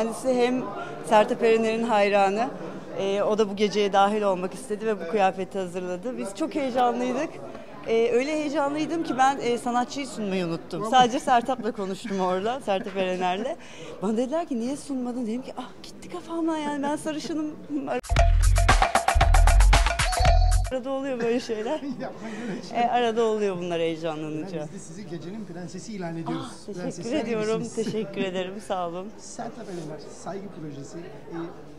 Kendisi hem Sertab Erener'in hayranı. Ee, o da bu geceye dahil olmak istedi ve bu kıyafeti hazırladı. Biz çok heyecanlıydık. Ee, öyle heyecanlıydım ki ben e, sanatçıyı sunmayı unuttum. Sadece Sertab'la konuştum orada, Sertab Erener'le. Bana dediler ki niye sunmadın? Dedim ki ah gitti kafamdan yani ben sarışınım. Arada oluyor böyle şeyler. Öyle şey. E, arada oluyor bunlar heyecanlanınca. Biz de sizi gecenin prensesi ilan ediyoruz. Ah, teşekkür Prensesler ediyorum, teşekkür ederim, sağ olun. Sertab Erener saygı projesi e,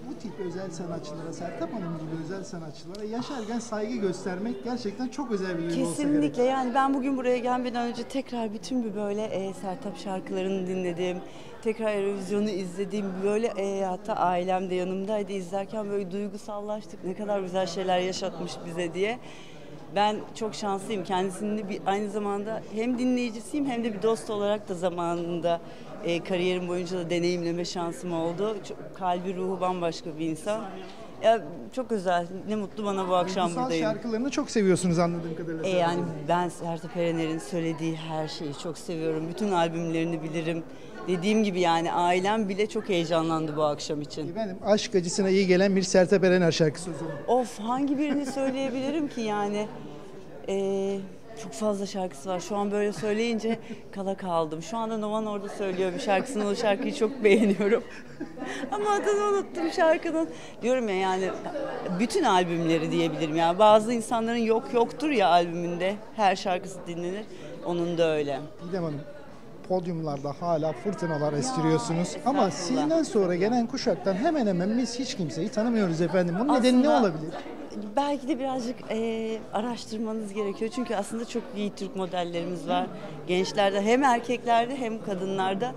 bu tip özel sanatçılara, Sertab Hanım gibi özel sanatçılara yaşarken saygı göstermek gerçekten çok özel bir duygu. Kesinlikle yani ben bugün buraya gelmeden önce tekrar bütün bir böyle e, Sertab şarkılarını dinledim. Tekrar Eurovizyon'u izledim. Böyle e, hatta ailem de yanımdaydı izlerken böyle duygusallaştık. Ne kadar güzel şeyler yaşatmış bize diye. Ben çok şanslıyım. Kendisini bir, aynı zamanda hem dinleyicisiyim hem de bir dost olarak da zamanında e, kariyerim boyunca da deneyimleme şansım oldu. Çok, kalbi ruhu bambaşka bir insan. Ya çok özel. Ne mutlu bana bu akşam Duygusal buradayım. şarkılarını çok seviyorsunuz anladığım kadarıyla. E yani ben Sertab Erener'in söylediği her şeyi çok seviyorum. Bütün albümlerini bilirim. Dediğim gibi yani ailem bile çok heyecanlandı bu akşam için. Efendim aşk acısına iyi gelen bir Sertab Erener şarkısı o zaman. Of hangi birini söyleyebilirim ki yani? Ee, çok fazla şarkısı var. Şu an böyle söyleyince kala kaldım. Şu anda Novan orada söylüyor bir şarkısını. O şarkıyı çok beğeniyorum. Ama adını unuttum şarkının. Diyorum ya yani bütün albümleri diyebilirim. Yani bazı insanların yok yoktur ya albümünde. Her şarkısı dinlenir. Onun da öyle. Didem Hanım podyumlarda hala fırtınalar estiriyorsunuz. Ama sizden sonra gelen kuşaktan hemen hemen biz hiç kimseyi tanımıyoruz efendim. Bunun nedeni ne Aslında- olabilir? Belki de birazcık e, araştırmanız gerekiyor. Çünkü aslında çok iyi Türk modellerimiz var. Gençlerde hem erkeklerde hem kadınlarda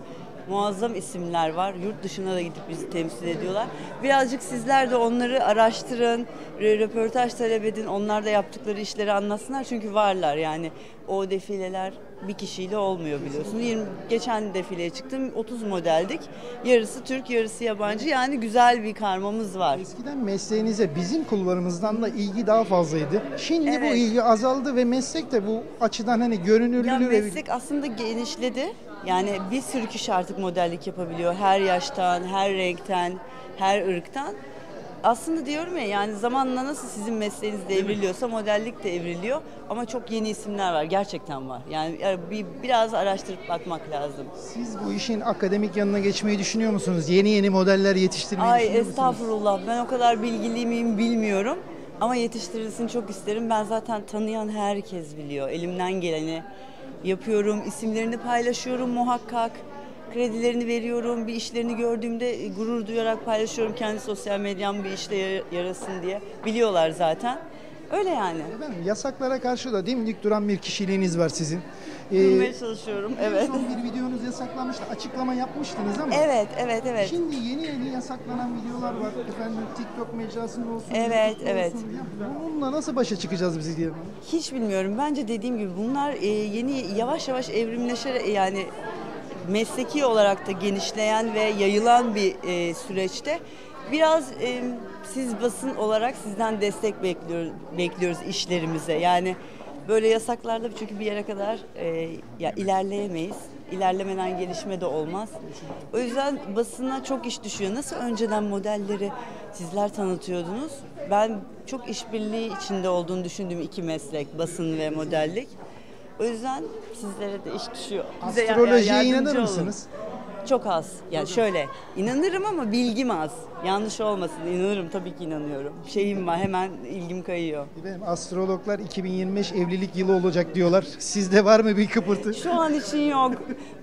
muazzam isimler var. Yurt dışına da gidip bizi temsil ediyorlar. Birazcık sizler de onları araştırın, rö- röportaj talep edin. Onlar da yaptıkları işleri anlatsınlar. Çünkü varlar yani. O defileler bir kişiyle olmuyor biliyorsun. 20, geçen defileye çıktım 30 modeldik. Yarısı Türk, yarısı yabancı. Yani güzel bir karmamız var. Eskiden mesleğinize bizim kullarımızdan da ilgi daha fazlaydı. Şimdi bu Evet. ilgi azaldı ve meslek de bu açıdan hani Ya görünürlüğü ve meslek aslında genişledi. Yani bir sürü kişi artık modellik yapabiliyor. Her yaştan, her renkten, her ırktan. Aslında diyorum ya yani zamanla nasıl sizin mesleğiniz de evriliyorsa modellik de evriliyor. Ama çok yeni isimler var. Gerçekten var. Yani bir, biraz araştırıp bakmak lazım. siz bu işin akademik yanına geçmeyi düşünüyor musunuz? Yeni yeni modeller yetiştirmeyi Ay düşünüyor musunuz? estağfurullah ben o kadar bilgili miyim bilmiyorum. Ama yetiştirilsin çok isterim. Ben zaten tanıyan herkes biliyor. Elimden geleni yapıyorum. isimlerini paylaşıyorum muhakkak. Kredilerini veriyorum. Bir işlerini gördüğümde e, gurur duyarak paylaşıyorum. Kendi sosyal medyam bir işte yara- yarasın diye. Biliyorlar zaten. Öyle yani. Efendim yasaklara karşı da dimdik duran bir kişiliğiniz var sizin. Ee, Durmaya çalışıyorum. Evet. Son bir videonuz yasaklanmıştı. Açıklama yapmıştınız ama. Evet, evet, evet. Şimdi yeni yeni yasaklanan videolar var. Efendim TikTok mecrasında olsun. Evet, YouTube'da evet. olsun. Ya bununla nasıl başa çıkacağız biz diye. Hiç bilmiyorum. Bence dediğim gibi bunlar e, yeni yavaş yavaş evrimleşerek yani mesleki olarak da genişleyen ve yayılan bir e, süreçte biraz e, siz basın olarak sizden destek bekliyoruz bekliyoruz işlerimize. Yani böyle yasaklarda çünkü bir yere kadar e, ya ilerleyemeyiz. İlerlemeden gelişme de olmaz. O yüzden basına çok iş düşüyor. Nasıl önceden modelleri sizler tanıtıyordunuz? Ben çok işbirliği içinde olduğunu düşündüğüm iki meslek, basın ve modellik. O yüzden sizlere de iş düşüyor. Bize Astrolojiye yardımcı inanır olun. mısınız? Çok az. Yani şöyle inanırım ama bilgim az. Yanlış olmasın. İnanırım tabii ki inanıyorum. Şeyim var hemen ilgim kayıyor. Efendim astrologlar 2025 evlilik yılı olacak diyorlar. Sizde var mı bir kıpırtı? Şu an için yok.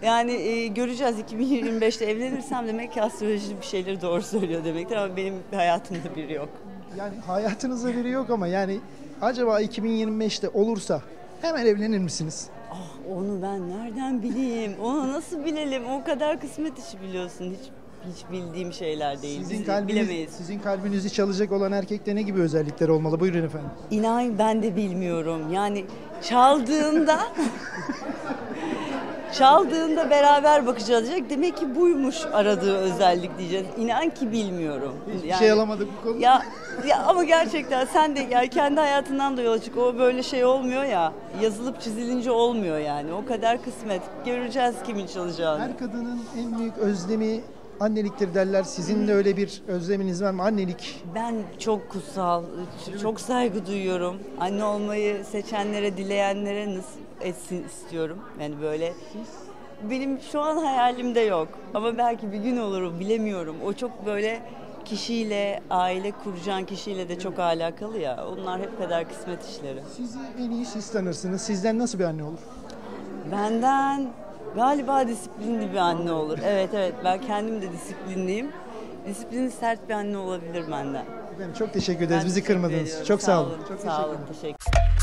Yani e, göreceğiz 2025'te evlenirsem demek ki astroloji bir şeyleri doğru söylüyor demektir ama benim hayatımda biri yok. Yani hayatınızda biri yok ama yani acaba 2025'te olursa hemen evlenir misiniz? Ah onu ben nereden bileyim? Onu nasıl bilelim? O kadar kısmet işi biliyorsun. Hiç hiç bildiğim şeyler değil. Sizin Biz kalbiniz, bilemeyiz. sizin kalbinizi çalacak olan erkekte ne gibi özellikleri olmalı? Buyurun efendim. İnan ben de bilmiyorum. Yani çaldığında çaldığında beraber bakacağız diyecek. Demek ki buymuş aradığı özellik diyeceğiz. İnan ki bilmiyorum. Hiçbir şey alamadık bu konuda. Ya, ya ama gerçekten sen de yani kendi hayatından da yola çık. O böyle şey olmuyor ya. Yazılıp çizilince olmuyor yani. O kadar kısmet. Göreceğiz kimin çalacağını. Her kadının en büyük özlemi anneliktir derler. Sizin de öyle bir özleminiz var mı? Annelik. Ben çok kutsal, çok saygı duyuyorum. Anne olmayı seçenlere, dileyenlere nasip etsin istiyorum. Yani böyle benim şu an hayalimde yok. Ama belki bir gün olur bilemiyorum. O çok böyle kişiyle, aile kuracağın kişiyle de çok alakalı ya. Onlar hep kadar kısmet işleri. Sizi en iyi siz tanırsınız. Sizden nasıl bir anne olur? Benden galiba disiplinli bir anne olur. Evet evet ben kendim de disiplinliyim. Disiplinli sert bir anne olabilir benden. Efendim çok teşekkür ederiz. Ben Bizi teşekkür kırmadınız. ediyorum. Çok sağ olun. Çok sağ olun. teşekkür ederim. Teşekkür